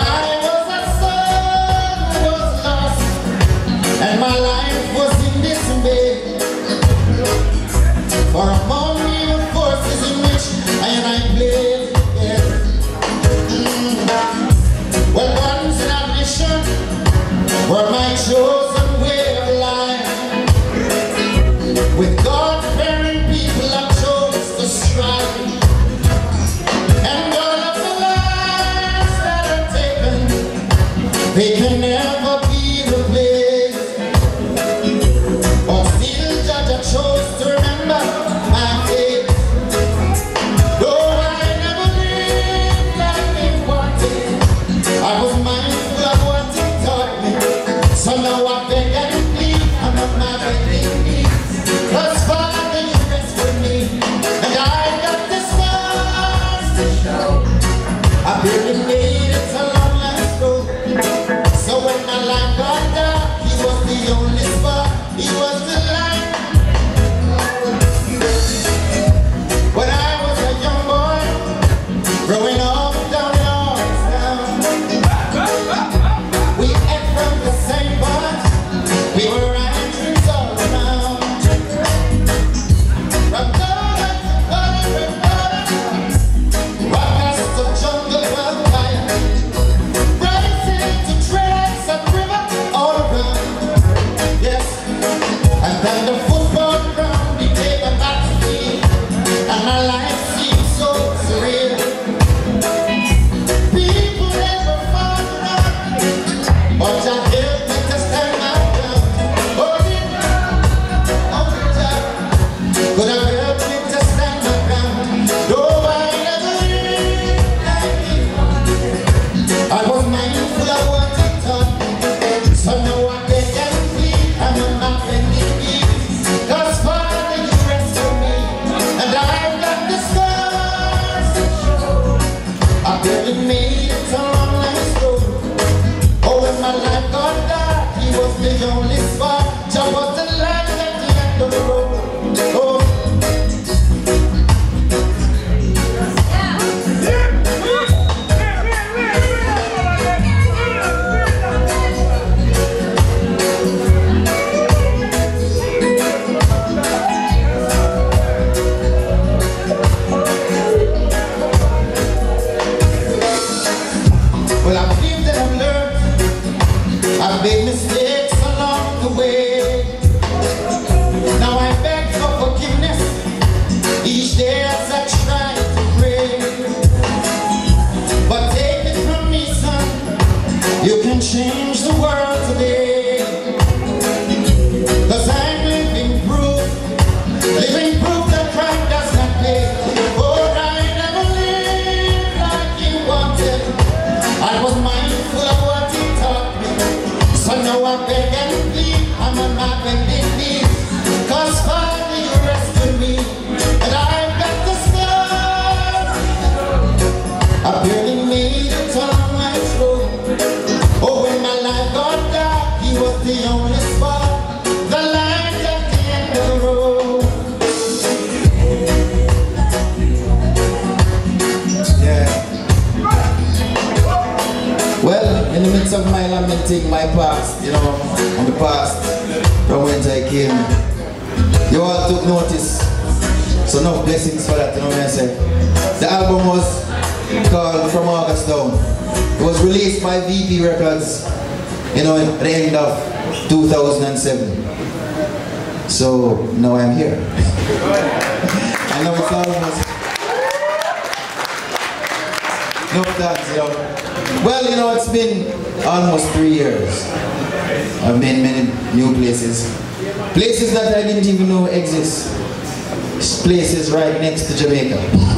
아 They can never my life was change the world today. Cause I'm living proof, living proof that crime does not pay. For I never lived like you wanted. I was mindful of what he taught me. So now I beg and plead, I'm on my bending knees. Cause Father, you rescued me, and I've got the scars. I barely made it on my my past, you know, on the past, from whence I came, you all took notice. So no blessings for that, you know what I say. The album was called From August Town. It was released by VP Records, you know, at the end of 2007. So now I'm here. I know it's almost no thanks, you know. Well, you know, it's been almost three years. I've been many new places. Places that I didn't even know exist. Places right next to Jamaica.